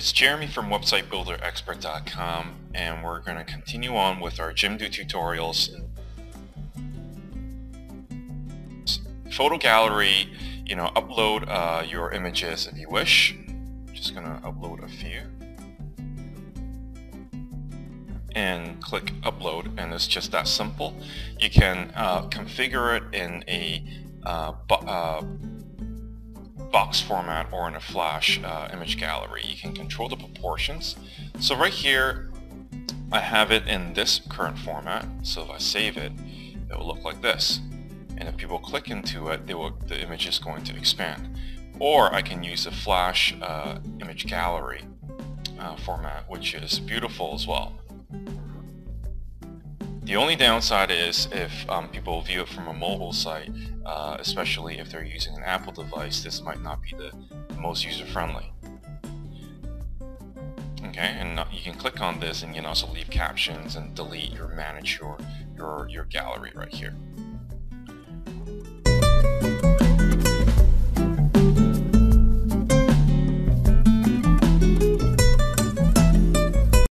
it's Jeremy from websitebuilderexpert.com and we're going to continue on with our Jimdo tutorials. Photo gallery, you know, upload uh, your images if you wish. just going to upload a few and click upload and it's just that simple. You can uh, configure it in a uh, uh, box format or in a flash uh, image gallery. You can control the proportions. So right here I have it in this current format so if I save it it will look like this and if people click into it will, the image is going to expand or I can use a flash uh, image gallery uh, format which is beautiful as well. The only downside is if um, people view it from a mobile site, uh, especially if they're using an Apple device, this might not be the, most user-friendly. Okay, and you can click on this and you can also leave captions and delete or manage your, your, your gallery right here.